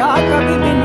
क्या कभी बिन